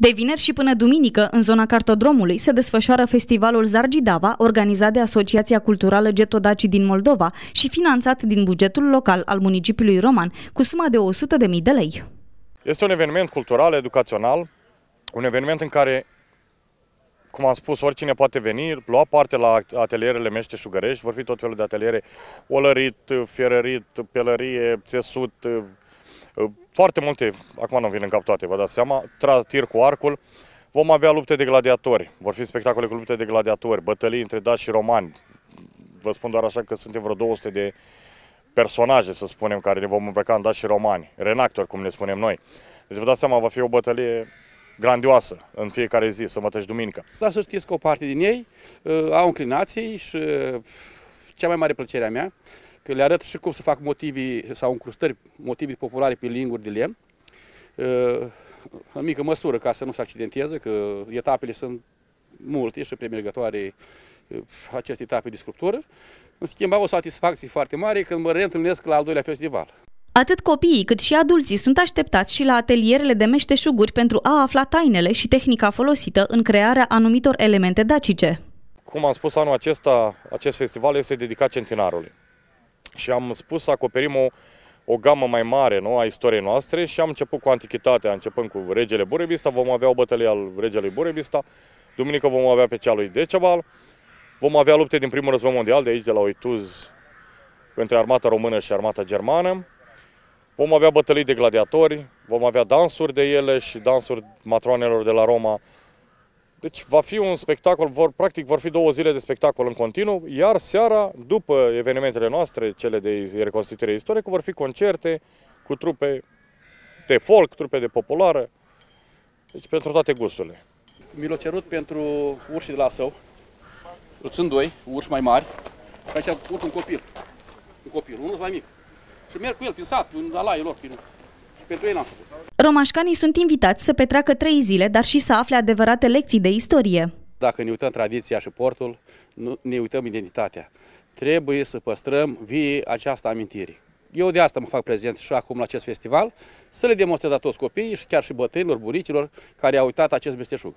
De vineri și până duminică, în zona cartodromului, se desfășoară festivalul Zargidava, organizat de Asociația Culturală Getodaci din Moldova și finanțat din bugetul local al municipiului Roman, cu suma de 100.000 de lei. Este un eveniment cultural, educațional, un eveniment în care, cum am spus, oricine poate veni, lua parte la atelierele Meșteșugărești, vor fi tot felul de ateliere, olărit, fierărit, pelărie, țesut, foarte multe, acum nu vin în cap toate, vă dați seama, tir cu arcul, vom avea lupte de gladiatori, vor fi spectacole cu lupte de gladiatori, bătălii între daci și romani, vă spun doar așa că suntem vreo 200 de personaje, să spunem, care ne vom îmbrăca în daci și romani, renactori, cum ne spunem noi. Deci vă dați seama, va fi o bătălie grandioasă în fiecare zi, sămbătă și duminică. Dar să știți că o parte din ei uh, au înclinații și uh, cea mai mare plăcere a mea că le arăt și cum să fac motivi sau încrustări, motivi populare pe linguri de lemn, în mică măsură ca să nu se accidenteze, că etapele sunt multe și premergătoare aceste etape de sculptură. În schimb, au o satisfacție foarte mare când mă reîntâlnesc la al doilea festival. Atât copiii cât și adulții sunt așteptați și la atelierele de meșteșuguri pentru a afla tainele și tehnica folosită în crearea anumitor elemente dacice. Cum am spus, anul acesta, acest festival este dedicat centenarului și am spus să acoperim o, o gamă mai mare nu, a istoriei noastre și am început cu antichitatea, începând cu regele Burebista, vom avea o bătălie al regelui Burebista, duminică vom avea pe cea lui Decebal, vom avea lupte din primul război mondial de aici, de la Oituz, între armata română și armata germană, vom avea bătălii de gladiatori, vom avea dansuri de ele și dansuri matroanelor de la Roma, deci va fi un spectacol, vor, practic vor fi două zile de spectacol în continuu, iar seara, după evenimentele noastre, cele de reconstituire istorică, vor fi concerte cu trupe de folk, trupe de populară, deci pentru toate gusturile. Mi l-a cerut pentru urși de la său, sunt doi, urși mai mari, și aici urc un copil, un copil, unul mai mic. Și merg cu el prin sat, prin alaiul lor, prin... și pentru ei n-am făcut. Romașcanii sunt invitați să petreacă trei zile, dar și să afle adevărate lecții de istorie. Dacă ne uităm tradiția și portul, nu, ne uităm identitatea. Trebuie să păstrăm vie această amintire. Eu de asta mă fac prezent și acum la acest festival, să le demonstrez la toți copiii și chiar și bătrânilor, bunicilor, care au uitat acest meșteșug.